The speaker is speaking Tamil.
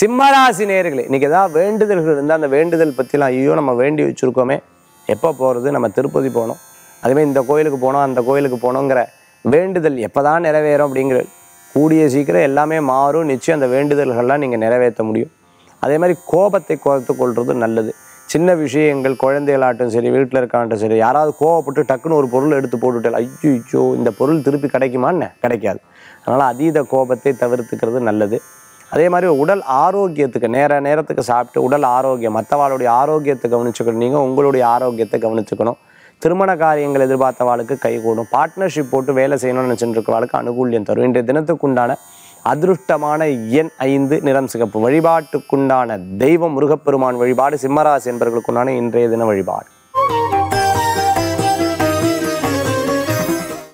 சிம்மராசி நேர்களே இன்றைக்கி ஏதாவது வேண்டுதல்கள் இருந்தால் அந்த வேண்டுதல் பற்றிலாம் ஐயோ நம்ம வேண்டி வச்சுருக்கோமே. எப்போ போகிறது நம்ம திருப்பதி போகணும். அதேமாதிரி இந்த கோயிலுக்கு போனோம் அந்த கோயிலுக்கு போகணுங்கிற வேண்டுதல் எப்போ தான் நிறைவேறும் அப்படிங்கிற கூடிய சீக்கிரம் எல்லாமே மாறும். நிச்சயம் அந்த வேண்டுதல்கள்லாம் நீங்கள் நிறைவேற்ற முடியும். அதே மாதிரி கோபத்தை குறைத்து கொள்வது நல்லது. சின்ன விஷயங்கள் குழந்தைகளாகட்டும் சரி வீட்டில் இருக்காட்டும் சரி யாராவது கோவப்பட்டு டக்குன்னு ஒரு பொருள் எடுத்து போட்டுட்டு ஐயோ இந்த பொருள் திருப்பி கிடைக்குமான்னு? கிடைக்காது. அதனால் அதீத கோபத்தை தவிர்த்துக்கிறது நல்லது. அதே மாதிரி உடல் ஆரோக்கியத்துக்கு நேர நேரத்துக்கு சாப்பிட்டு உடல் ஆரோக்கியம் மற்றவாளுடைய ஆரோக்கியத்தை கவனிச்சுக்கணும். நீங்கள் உங்களுடைய ஆரோக்கியத்தை கவனிச்சுக்கணும். திருமண காரியங்கள் எதிர்பார்த்தவாளுக்கு கைகூடும் பார்ட்னர்ஷிப் போட்டு வேலை செய்யணும்னு நினச்சிட்டு இருக்கவாளுக்கு அனுகூல்யம் தரும். இன்றைய தினத்துக்குண்டான அதிருஷ்டமான எண் ஐந்து நிறம் சிகப்பு. வழிபாட்டுக்குண்டான தெய்வம் முருகப்பெருமான் வழிபாடு சிம்மராசி என்பவர்களுக்குண்டான இன்றைய தின வழிபாடு.